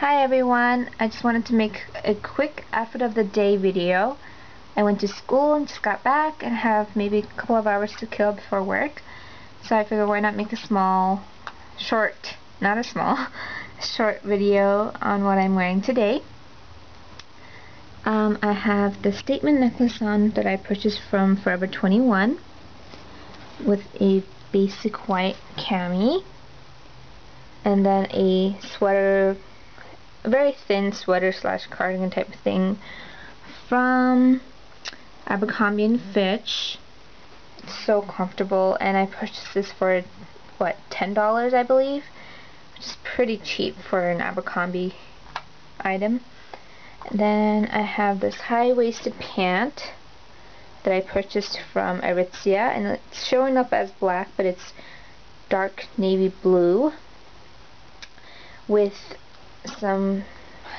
Hi everyone, I just wanted to make a quick outfit of the day video. I went to school and just got back and have maybe a couple of hours to kill before work. So I figured why not make a small, short, not a small, short video on what I'm wearing today. Um, I have the statement necklace on that I purchased from Forever 21 with a basic white cami and then a sweater a very thin sweater slash cardigan type of thing from Abercrombie & Fitch. It's so comfortable and I purchased this for what $10 I believe which is pretty cheap for an Abercrombie item. And then I have this high-waisted pant that I purchased from Aritzia and it's showing up as black but it's dark navy blue with some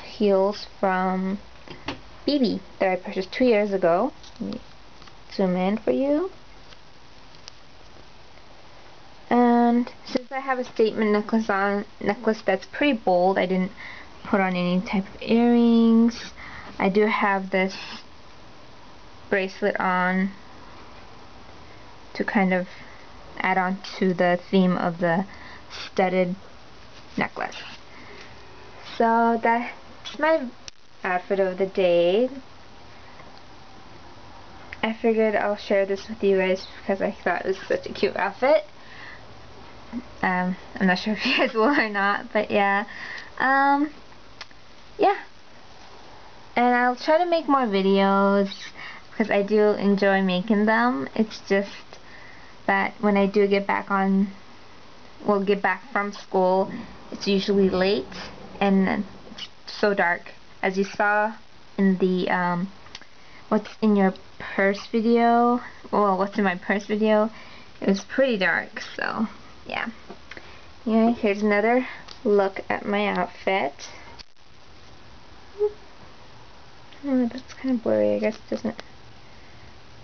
heels from Bebe that I purchased two years ago. zoom in for you. And since I have a statement necklace on necklace that's pretty bold, I didn't put on any type of earrings. I do have this bracelet on to kind of add on to the theme of the studded necklace. So that's my outfit of the day. I figured I'll share this with you guys because I thought it was such a cute outfit. Um, I'm not sure if you guys will or not, but yeah. Um, yeah. And I'll try to make more videos because I do enjoy making them. It's just that when I do get back on, well, get back from school, it's usually late and so dark. As you saw in the um, what's in your purse video well what's in my purse video it was pretty dark so yeah. Yeah here's another look at my outfit. Oh, that's kind of blurry I guess it doesn't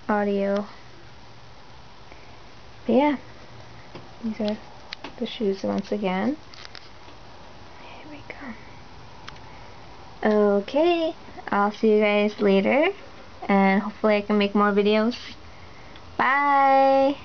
audio. But yeah these are the shoes once again Okay, I'll see you guys later, and hopefully I can make more videos. Bye!